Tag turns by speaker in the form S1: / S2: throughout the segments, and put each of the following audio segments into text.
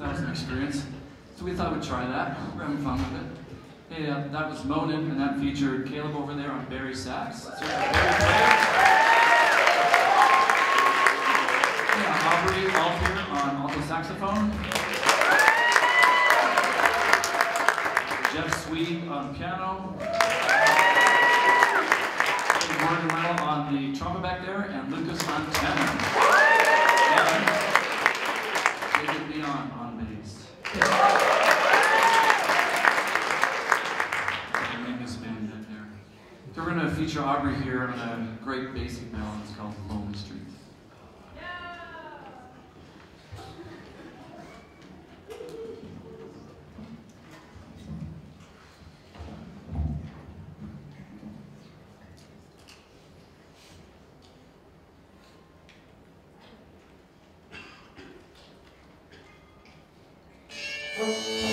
S1: that was an experience. So we thought we'd try that. We're having fun with it. Hey, uh, that was Moanin', and that featured Caleb over there on bari. So yeah, Aubrey Altier on alto saxophone. Jeff Sweet on piano. Gordon Reynolds on the trumpet back there, and Lucas on tenor. David Leon on bass. We're going to feature Aubrey here on a great Basie. It's called Lonely Street. Next selection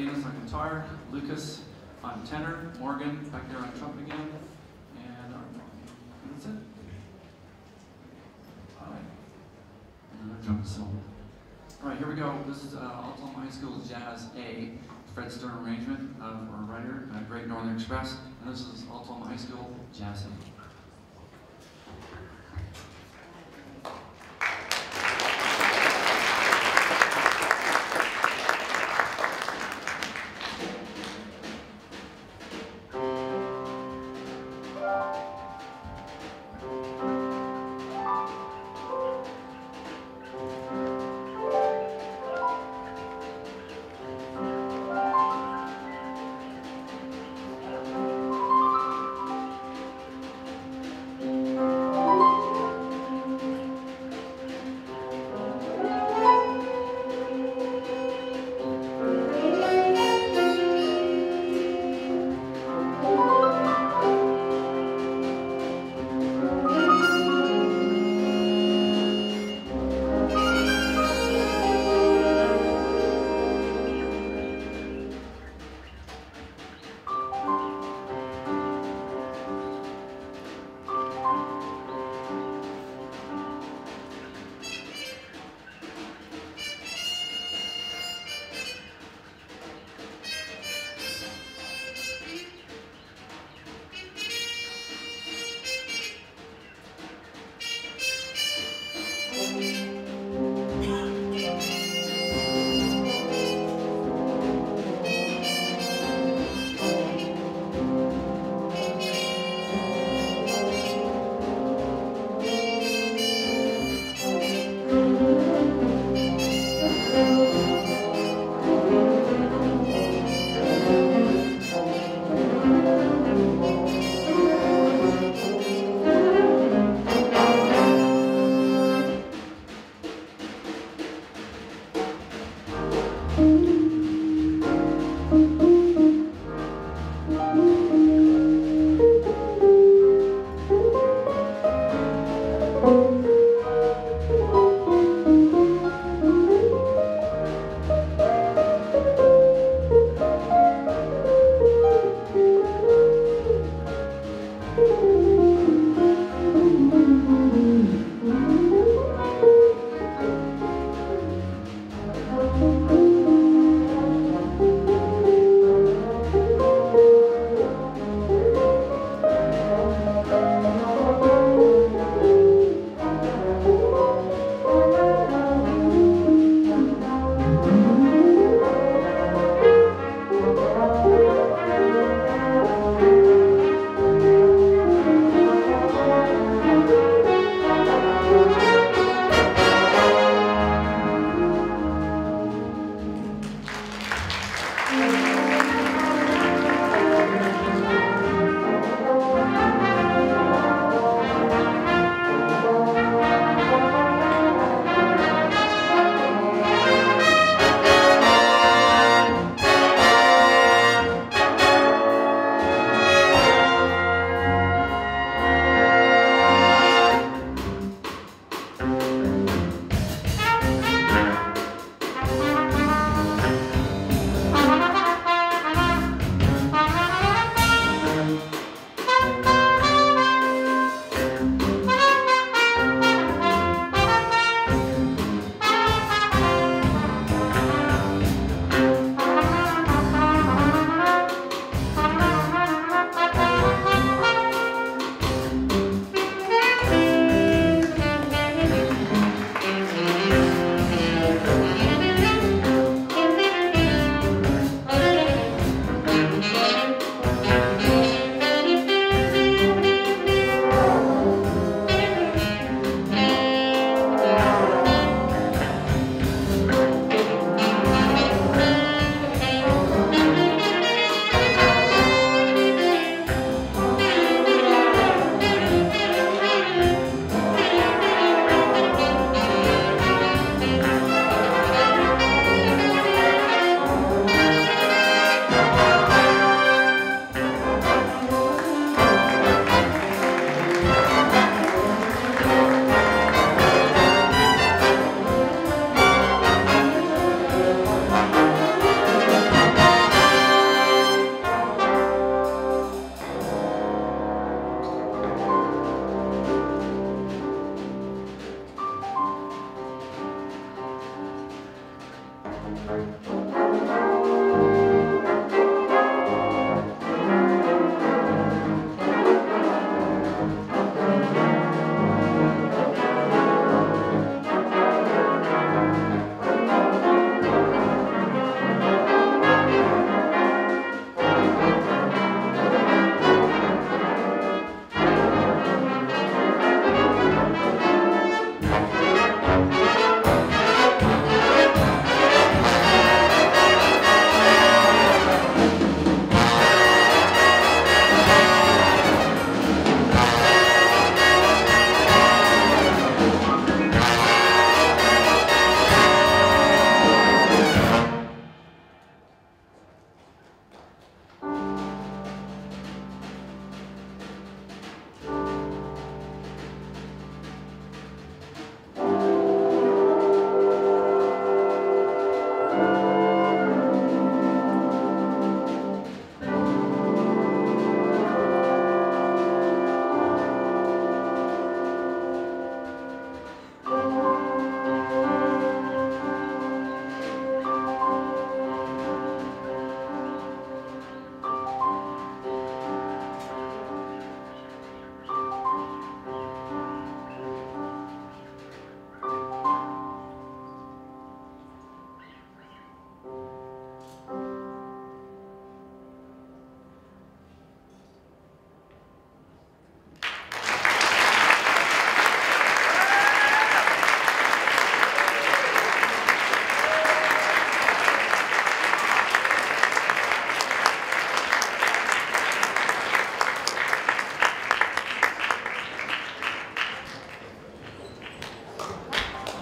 S1: Cardenas on guitar, Lucas on tenor, Morgan back there on trumpet again, and our, that's it. All right. Another drum solo. All right, here we go. This is uh, Alta Loma High School Jazz A, Fred Sturm arrangement of our writer, uh, Great Northern Express. And this is Alta Loma High School Jazz A.